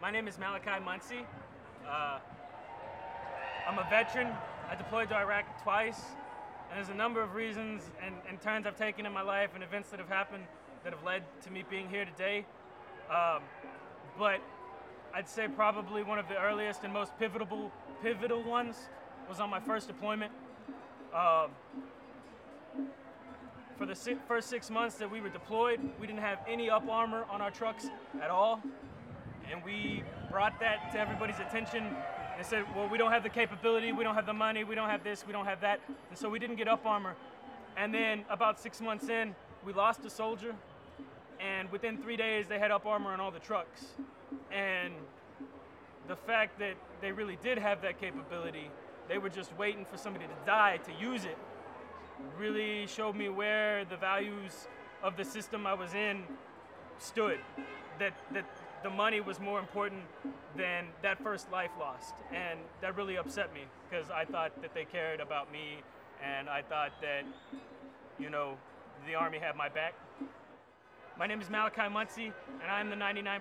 My name is Malachi Muncie. Uh, I'm a veteran. I deployed to Iraq twice, and there's a number of reasons and, and turns I've taken in my life and events that have happened that have led to me being here today. Um, but I'd say probably one of the earliest and most pivotal pivotal ones was on my first deployment. Um, for the si- first six months that we were deployed, we didn't have any up armor on our trucks at all. And we brought that to everybody's attention and said, well, we don't have the capability, we don't have the money, we don't have this, we don't have that. And so we didn't get up armor. And then about six months in, we lost a soldier. And within three days, they had up armor on all the trucks. And the fact that they really did have that capability, they were just waiting for somebody to die to use it, really showed me where the values of the system I was in stood. That that the money was more important than that first life lost, and that really upset me because I thought that they cared about me, and I thought that, you know, the army had my back. My name is Malachi Muncie, and I'm the 99%.